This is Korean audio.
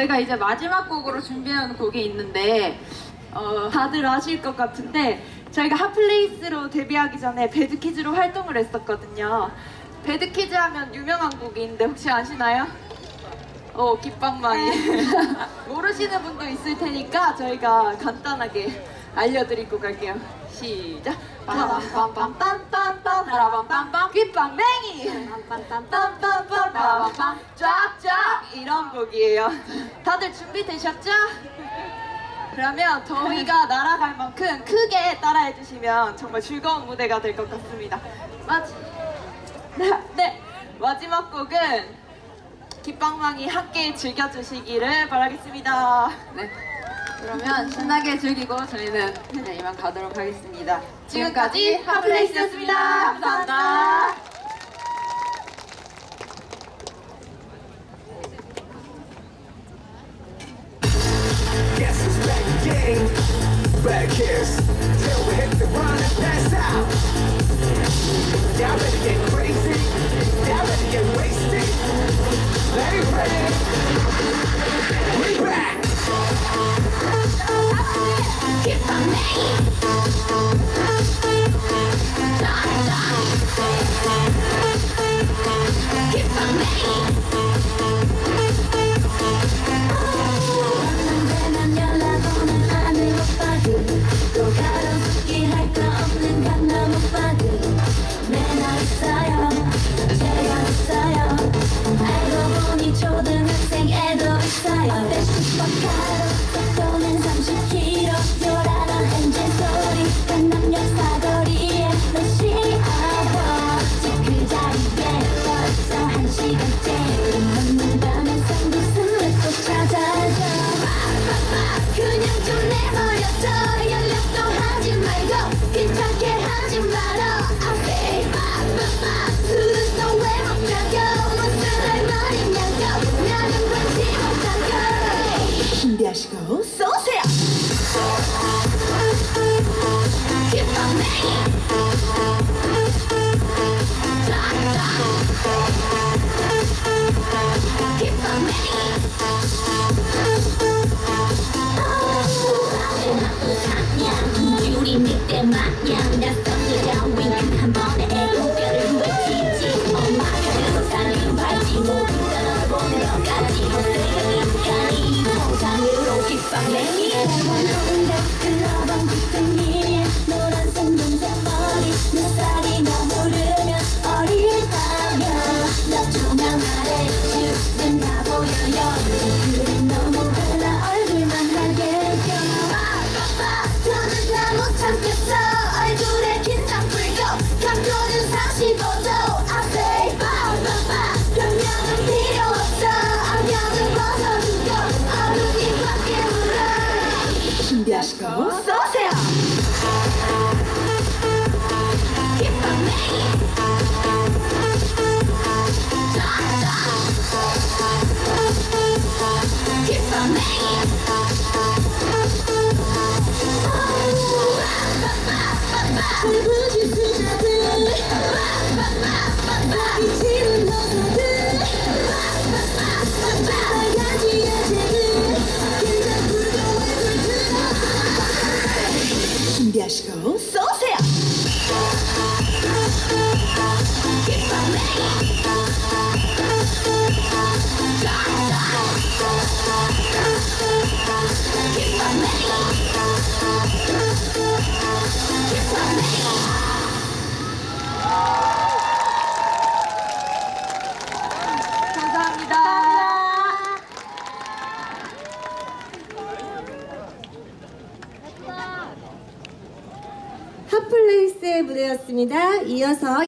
저희가 이제 마지막 곡으로 준비한 곡이 있는데 어, 다들 아실 것 같은데 저희가 핫플레이스로 데뷔하기 전에 배드키즈로 활동을 했었거든요. 배드키즈 하면 유명한 있는데 혹시 아시나요? 어, 귓방망이. 모르시는 분도 있을 테니까 저희가 간단하게 알려드리고 갈게요. 시작. 빰빰빰빰빰빰빰 빠라밤빰빰 귓방맹이 빰빰빰빰빰빰빰 쫙쫙 이런 곡이에요. 다들 준비되셨죠? 그러면 저희가 날아갈 만큼 크게 따라해 주시면 정말 즐거운 무대가 될 것 같습니다. 마지 네, 마지막 곡은 깃방망이 함께 즐겨주시기를 바라겠습니다. 네. 그러면 신나게 즐기고 저희는 이만 가도록 하겠습니다. 지금까지 핫플레이스였습니다. 감사합니다. Thank you. 울어 준 핫플레이스의 무대였습니다. 이어서